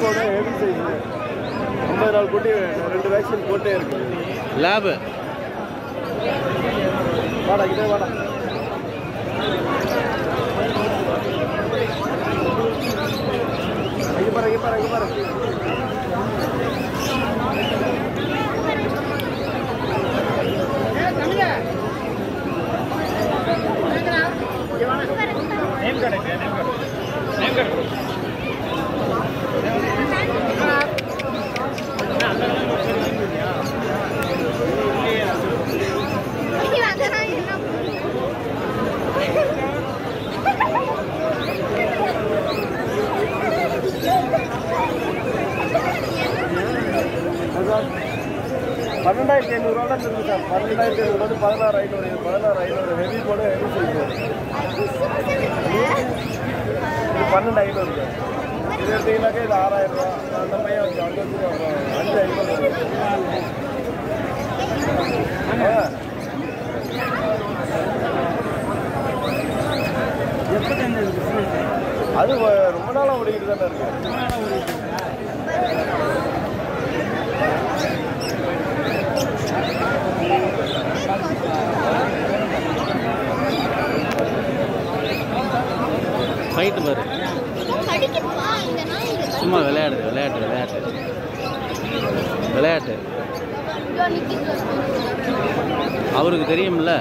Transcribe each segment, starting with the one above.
போட heavy size ஐம்பது நாள் குட்டி ரெண்டு வேக்சின் போட்டே இருக்கு. லேபு வாடா கிட்டே வாடா. இங்க பாரு இங்க பாரு இங்க பாரு. அதெல்லாம் என்ன அதான் பன்னெண்டாயிரத்தி ஐநூறுரூவா தான் இருக்கு சார் பன்னெண்டாயிரத்தி ஐநூறு வந்து பதினாறு ஐநூறு பதினாறு ஐநூறு ஹெவி போட ஹெவி சைஸ் பன்னெண்டு ஐநூறு இது எடுத்தீங்கன்னாக்கா இது ஆறாயிரம் ரூபா அந்த பையன் வந்து அஞ்சு ஐநூறு அது ரொம்ப நாளாக ஓடிக்கிட்டு தானே இருக்கு. ஃபைட்டு பாரு. சும்மா விளையாடுது விளையாட்டு விளையாட்டு. விளையாட்டு. அவருக்கு தெரியும்ல?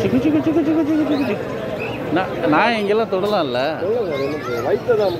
சிக்கு சிக்கு சிக்கு சிக்கு சிக்கு சிக்கு சிக்கு. நான் நான் இங்கெல்லாம் தொடலாம்ல? வயிற்று தான்